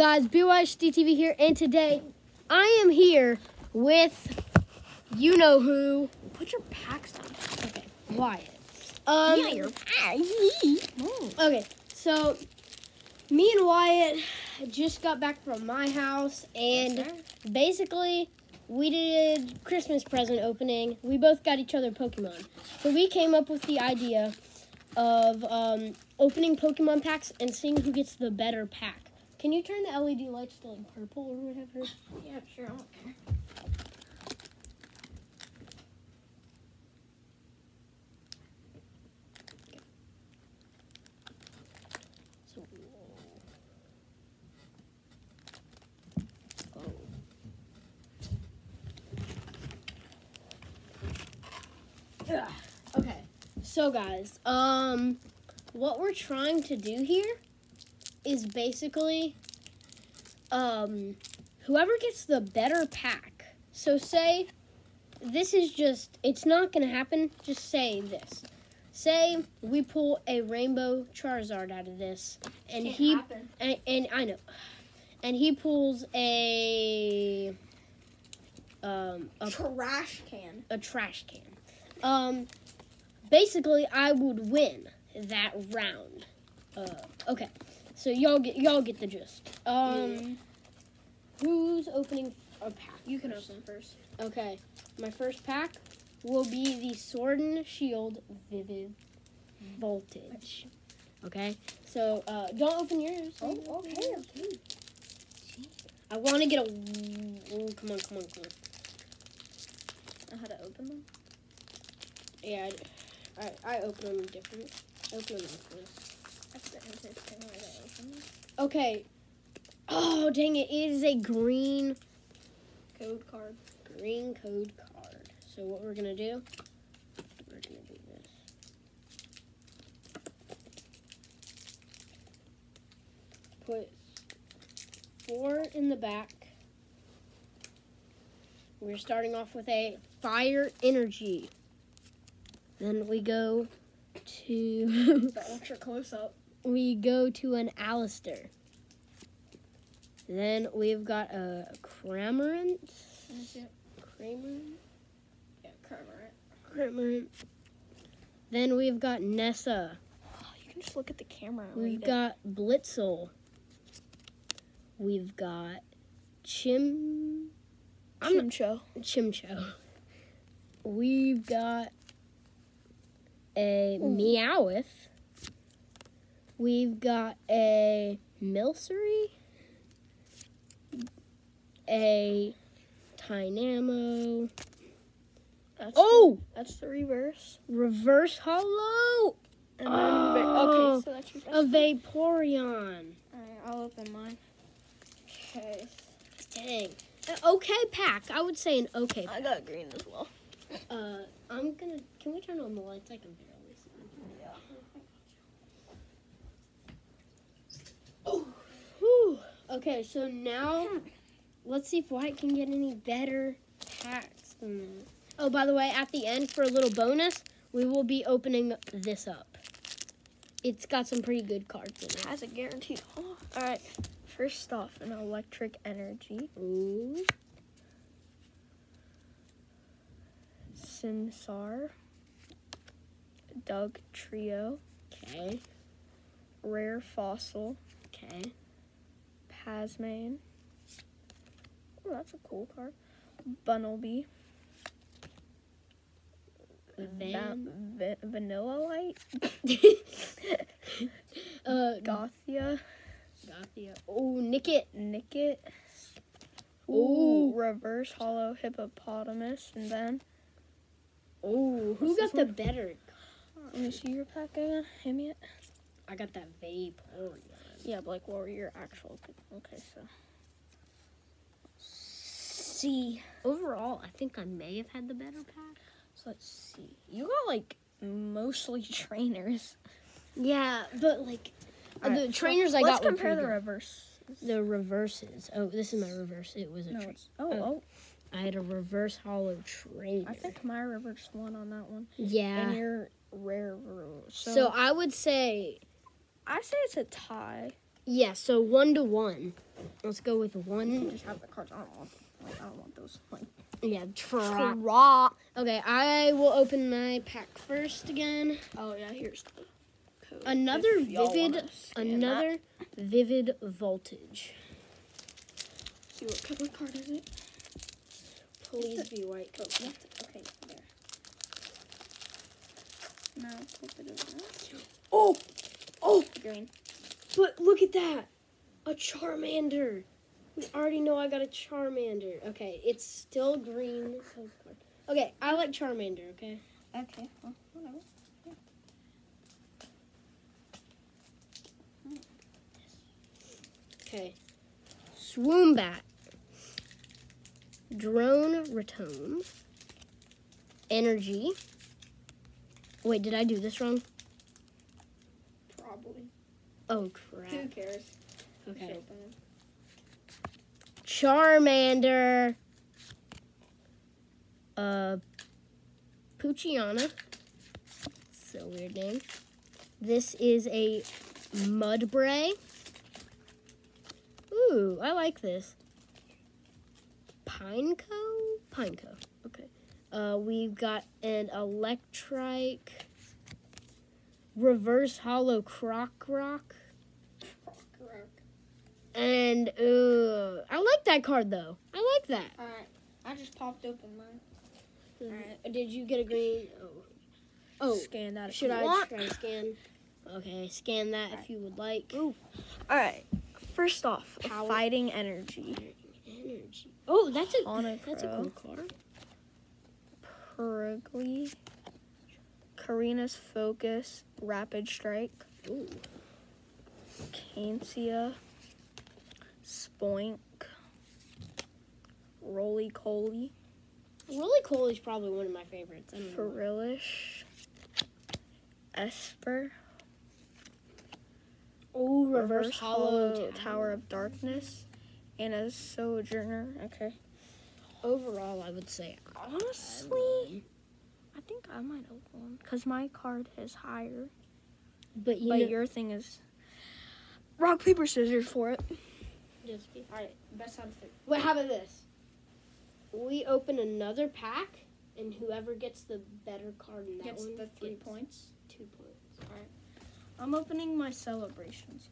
guys? BYHD TV here, and today I am here with you know who. Put your packs down. Okay, Wyatt. Um, yeah, your packs. Okay, so me and Wyatt just got back from my house, and basically we did Christmas present opening. We both got each other Pokemon, so we came up with the idea of um, opening Pokemon packs and seeing who gets the better pack. Can you turn the LED lights to like purple or whatever? Yeah, sure. I don't care. So, oh. Ugh. Okay, so guys, um, what we're trying to do here is basically, um, whoever gets the better pack. So say this is just, it's not gonna happen. Just say this. Say we pull a rainbow Charizard out of this, and Can't he and, and I know, and he pulls a um a, trash can. a trash can. Um, basically, I would win that round. Uh, okay, so y'all get y'all get the gist. Um, who's opening a pack? You can first? open first. Okay, my first pack will be the Sword and Shield Vivid Voltage. Okay, so uh, don't open yours. Oh, okay, okay. I want to get a. Oh, come on, come on, come on. Know how to open them? Yeah, I, I, I open them different. I open them like this. Okay. Oh, dang it. It is a green, Code card. green code card. So what we're going to do, we're going to do this. Put four in the back. We're starting off with a fire energy. Then we go to The ultra close up. We go to an Allister. Then we've got a Cramorant. Cramorant? Yeah, Kermit. Cramorant. Then we've got Nessa. Oh, you can just look at the camera We've got Blitzle. We've got Chim it. I'm Chimcho. Chimcho. We've got a Ooh. Meowth. We've got a Milcery. A Tynamo. That's Oh! the, that's the reverse. Reverse Holo! And then Oh. okay, so that's your A Vaporeon. Alright, I'll open mine. Okay. Dang. An okay pack. I would say an okay pack. I got green as well. Uh, I'm gonna. Can we turn on the lights? I can barely see. Oh. Whew. Okay, so now let's see if Wyatt can get any better packs than that. Oh, by the way, at the end for a little bonus, we will be opening this up. It's got some pretty good cards in it. Has a guaranteed. Oh. Alright. First off, an electric energy. Ooh. Simsar. Doug Trio. Okay. Rare Fossil. Okay. Pasmane. Oh, that's a cool card. Bunnelby. Van. Va- Vanilla Light. uh, Gothia. Gothia. Oh, Nickit. Nickit. Ooh. Ooh, reverse holo hippopotamus, and then Oh, who got the better? let me see your pack again. Hit me it. I got that Vaporeon. Yeah, but like what were your actual? Okay, so See. Overall, I think I may have had the better pack. So let's see. You got like mostly trainers. Yeah, but like Alright, the so trainers I let's compare the reverse. the reverses. Oh, this is my reverse. It was a No, oh, oh. oh, I had a reverse holo trainer. I think my reverse won on that one. Yeah. And your rare. So, So I would say I say it's a tie. yeah. So one to one. Let's go with one. Just have the cards. I don't want. Like, I don't want those. Like, Yeah, try. raw. Okay, I will open my pack first again. Oh yeah, here's the code. Another vivid, another vivid voltage. that. See what color card is it? Please be white. Oh, okay, there. Now flip it over. Oh, oh, Green. but look at that, a Charmander. We already know I got a Charmander. Okay, it's still green. Okay, I like Charmander. Okay. Okay. Well, whatever. Okay. Swoombat. Drone Ratone. Energy. Wait, did I do this wrong? Probably. crap. Who cares? Okay. Just open it. Charmander. Uh Poochyena. So weird name. This is a Mudbray. Ooh, I like this. Pineco? Pineco. Okay. Uh we've got an electric reverse holo croc rock. And uh, I like that card though. I like that. Alright. I just popped open mine. Alright. Did you get a green? Oh, oh. Scan that Should I want. try scan? Okay, scan that if you would like. Ooh. Alright. First off, Power. fighting energy. Energy. Oh, that's a that's a cool card. Perigly. Korrina's Focus. Rapid Strike. Ooh. Cancia. Spoink. Rolycoly. Roly Coly is probably one of my favorites. Ferilish. Esper. Oh, reverse, holo, Holo Tower. Tower of Darkness. And a Sojourner. Okay. Overall, I would say Honestly, think I might have won because my card is higher, but you but your thing is rock paper scissors for it. just be- All right, best out of three. Wait, how about this? We open another pack, and whoever gets the better card in that Gets one the three gets points. two points. All right. I'm opening my celebrations.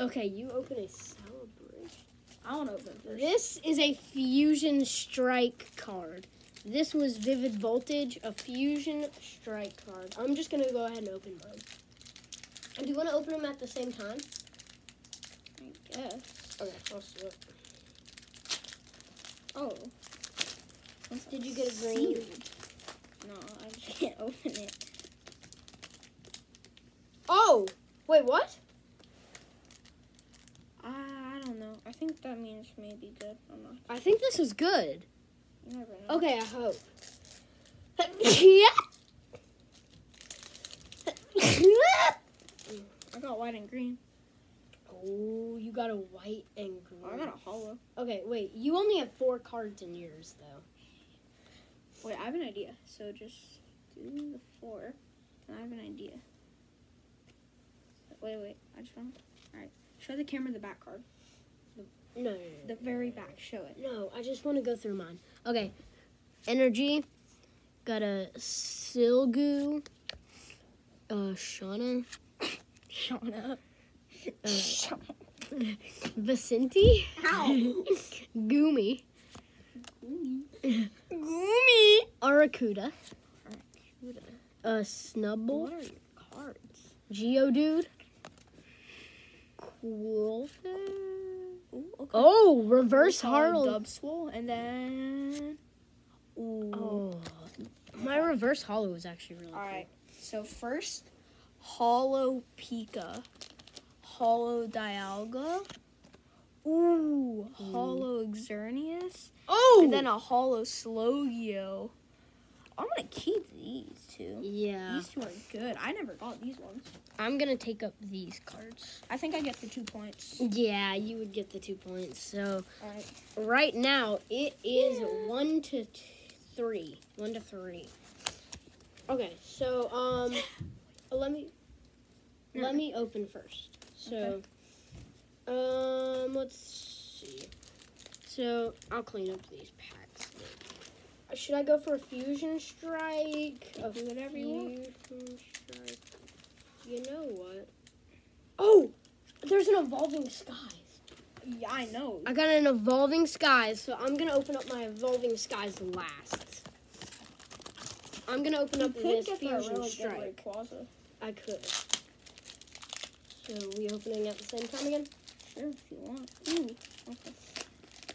Okay, you open a celebration. I want to open first. This is a fusion strike card. This was Vivid Voltage, a fusion strike card. I'm just gonna go ahead and open mine. And do you want to open them at the same time? I guess. Okay, let's do it. Oh. Did you get a green? Sealed. No, I can't open it. Oh, wait, what? I, I don't know. I think that means maybe good. I'm not. I think this is good. You never know. Okay, I hope. yeah. I got white and green. oh, you got a white and green. I got a holo. Okay, wait. You only have four cards in yours, though. Wait, I have an idea. So just do the four, and I have an idea. Wait, wait. I just want. All right. Show the camera the back card. No, no, no. The very back. Show it. No, I just want to go through mine. Okay. Energy. Got a Silgu. Uh, Shauna. Shauna. Uh, Vicente. Ow. Goomy. Goomy. Arrokuda. Uh, Snubbull. What are your cards? Geodude. Cool. Ooh, okay. Oh, reverse Holo holo. Dubswole, and then. Ooh. Oh, my reverse holo is actually really All right. So first, Holo Pika, Holo Dialga. Ooh, Holo Xerneas. Oh, and then a Holo Slogio. I'm gonna keep these two. yeah. These two are good. I never got these ones. I'm gonna take up these cards. I think I get the two points. Yeah, you would get the two points. So right. right now it is one to three. One to three. Okay, so um, let me let me open first. So um, let's see. So I'll clean up these packs. Should I go for a fusion strike? A Do whatever you want. fusion strike. You know what? Oh, there's an evolving skies. Yeah, I know. I got an evolving skies, so I'm gonna open up my evolving skies last. I'm gonna open up this fusion strike. Rayquaza. I could. So we opening at the same time again? Sure, if you want. Ooh. Okay.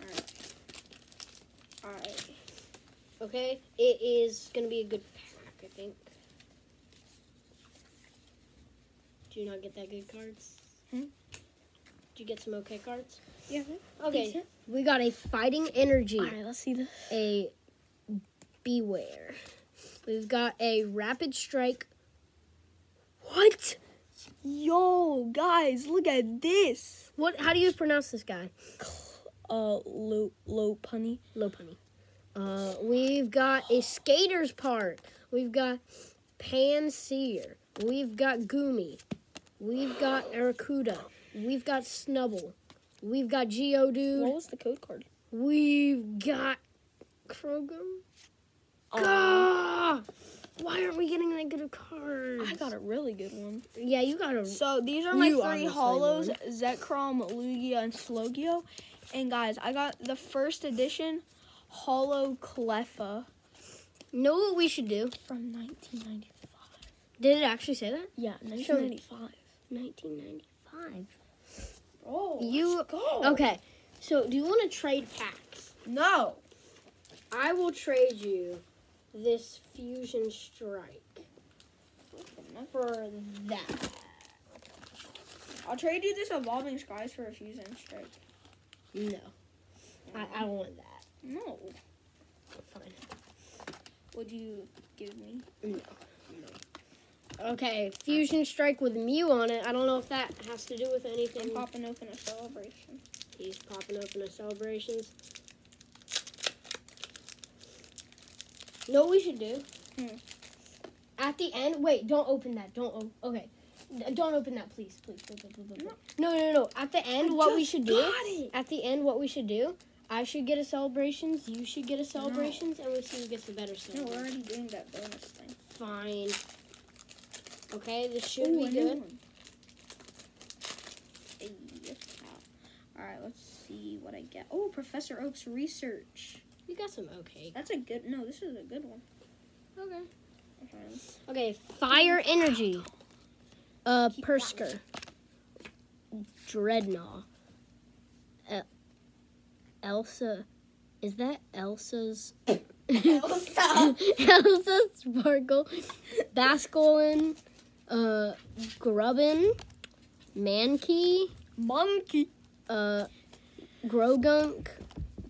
Alright. Alright. Okay, it is gonna be a good pack, I think. Do you not get that good cards? Hmm? Did you get some okay cards? Yeah. Okay, we got a fighting energy, Alright, let's see this. a beware. We've got a rapid strike. What? Yo, guys, look at this. What? How do you pronounce this guy? Uh, low, low punny. Lopunny. Uh, we've got a skater's part. We've got Pansear. We've got Goomy. We've got Arrokuda. We've got Snubbull. We've got What Geodude. was the code card? We've got Kroger. Um, Gah! Why aren't we getting that good of cards? I got a really good one. Yeah, you got a. So these are my three holos. Zekrom, Lugia, and Slogio. And guys, I got the first edition Holo Cleffa Know what we should do? from 1995. Did it actually say that? Yeah, 1995. 1995. Oh, You- go. Okay, so do you want to trade packs? No. I will trade you this fusion strike for that. I'll trade you this Evolving Skies for a Fusion Strike. No, I, I want that. No. Fine. Would you give me? No. no. Okay, fusion strike with Mew on it. I don't know if that has to do with I'm anything. popping open a celebration. He's popping open the celebrations. Know what we should do? Hmm. At the end, wait, don't open that. Don't. O- okay, don't open that, please, please. please, please, please, please. No, no, no. At the end, what we should do? it. At the end, what we should do? I should get a celebrations. You should get a celebrations, and we'll see who gets the better No, we're already doing that bonus thing. Fine. Okay, this should Ooh, be good. Hey, All right, let's see what I get. Oh, Professor Oak's research. You got some okay. That's a good. No, this is a good one. Okay. Okay. Okay, fire energy. Uh, Persker. Dreadnought. El- Elsa. Is that Elsa's? Elsa. Elsa Sparkle. Basculin. Uh, Grubbin. Mankey. Monkey. Uh, Grogunk.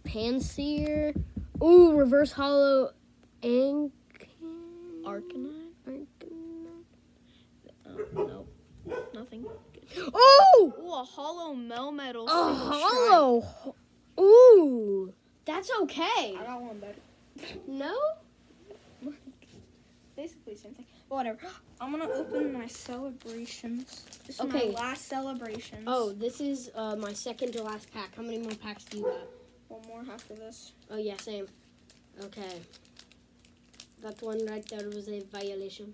Pansear. Ooh, Reverse Holo. Ank. Arcanine. Arcanine. Oh, no. Nothing. Oh! Ooh, a holo Melmetal. A holo. Ooh, that's okay. strike. I got one better. No? Basically same thing. Whatever. I'm gonna open my celebrations. This is Okay. my last celebrations. Oh, this is uh, my second to last pack. How many more packs do you got? One more after this. Oh, yeah, same. Okay. That one right there was a violation.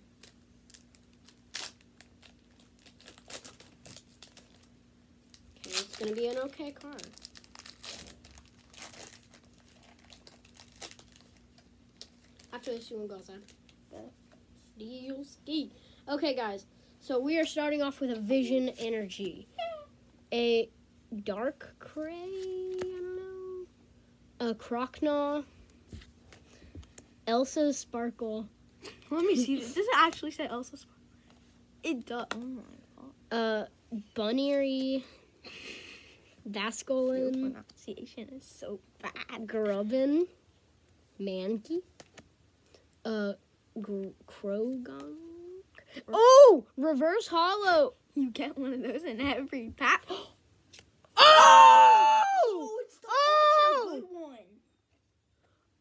Okay, it's gonna be an okay card. After this, you to go outside? Deal ski. Okay, guys. So we are starting off with a Vision Energy, a Dark Cray. I don't know. A Crocnaw. Elsa Sparkle. Let me see. Does it actually say Elsa Sparkle? It does. Oh my god. Uh, Bunnery. Your Basculin. pronunciation is so bad. Grubbin. Mankey. Uh, Gr- Krogunk. Oh! Reverse Holo. You get one of those in every pack. Oh! it's the Oh! good one.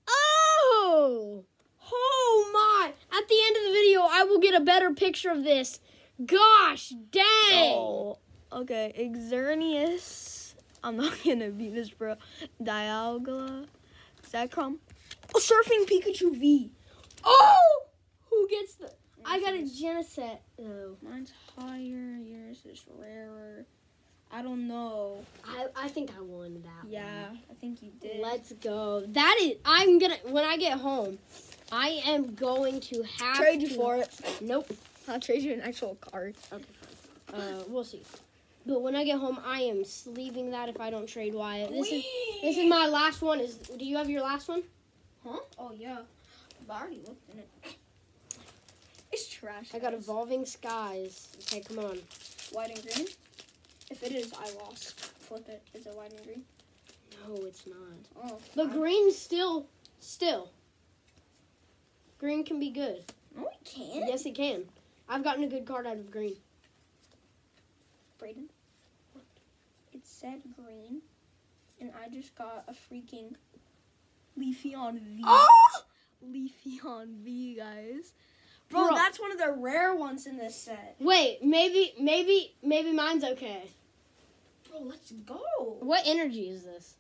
Oh! Oh my! At the end of the video, I will get a better picture of this. Gosh dang! Oh, okay. Exernius, I'm not gonna beat this, bro. Dialga. Zekrom. Oh, Surfing Pikachu V. Oh! Who gets the. I got a Genesect, though. Mine's higher. Yours is rarer. I don't know. I, I think I won that Yeah, I think you did. Let's go. That is. I'm gonna. When I get home, I am going to have. trade you to- for it. Nope. I'll trade you an actual card. Okay, fine. Uh, we'll see. But when I get home, I am sleeving that if I don't trade Wyatt. This is this is my last one. Is do you have your last one? Huh? Oh yeah. I already looked in it. It's trash. I got guys. Evolving Skies. Okay, come on. white and green. If it is, I lost. Flip it. Is it white and green? No, it's not. Oh. But I- green still, still. Green can be good. No, we can't. Yes, it can. I've gotten a good card out of green. Brayden. It said green, and I just got a freaking Leafeon V. Oh! Leafy on V, guys. Bro, Bro. that's one of the rare ones in this set. Wait, maybe, maybe, maybe mine's okay. Bro, let's go. What energy is this?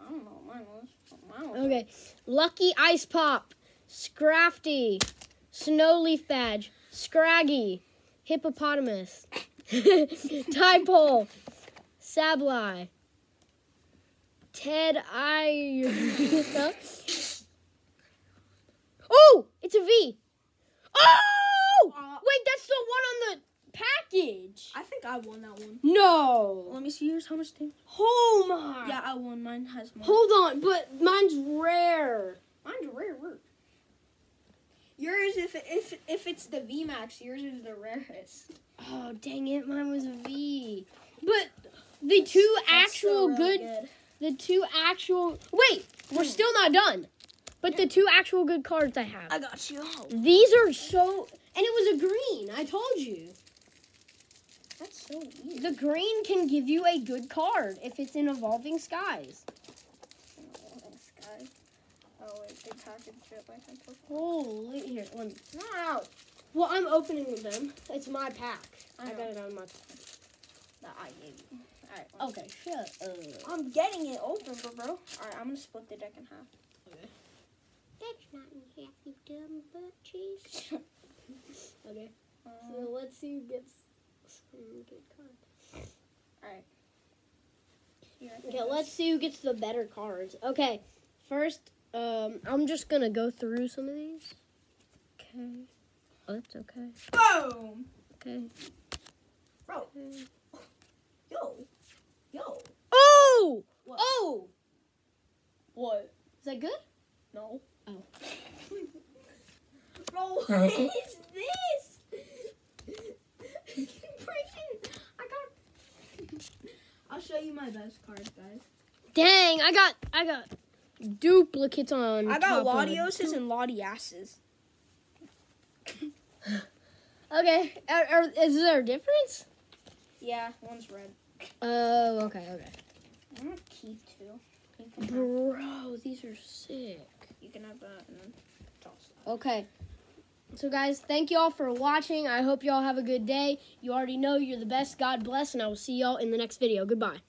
I don't know. Mine was. Mine was. Okay, Lucky Ice Pop, Scrafty, Snow Leaf Badge, Scraggy, Hippopotamus, Typole, Sableye, Ted I. oh, it's a V. Oh! Uh, Wait, that's the one on the package. I think I won that one. No. Let me see yours. How much thing? Oh my. Yeah, I won. Mine has more. Hold on, but mine's rare. Mine's rare. Rare. Yours, if if if it's the V Max, yours is the rarest. Oh dang it, mine was a V. But the two That's actual still really good, the two actual. Wait, we're Hmm. still not done. But the two actual good cards I have. I got you. Oh. These are so, and it was a green. I told you. That's so weird. The green can give you a good card if it's in Evolving Skies. Sky. Oh wait, they packaged it like I told Holy, here, let me. you. No, Well, I'm opening them. It's my pack. I I, got it on my. that I gave you. Alright. Okay, shut up. I'm getting it open, bro, bro. Alright, I'm gonna split the deck in half. That's not in half, you dumb butt cheese. Okay. Um, So let's see who gets some good cards. Alright. Here, I think Okay, let's see who gets the better cards. Okay, first, um, I'm just gonna go through some of these. Okay. Oh, that's okay. Boom! Okay. Bro, okay. yo. Yo. Oh! What? Oh! What? Is that good? No. Oh. Bro, what is this? Freaking, I got. I'll show you my best cards, guys. Dang, I got, I got duplicates on. I got Latioses and Latiases. Okay, are, are, is there a difference? Yeah, one's red. Oh, okay, okay. I'm gonna keep two. Bro, these are sick. you can have that and then toss that. Okay. So, guys, thank you all for watching. I hope you all have a good day. You already know you're the best. God bless, and I will see y'all in the next video. Goodbye.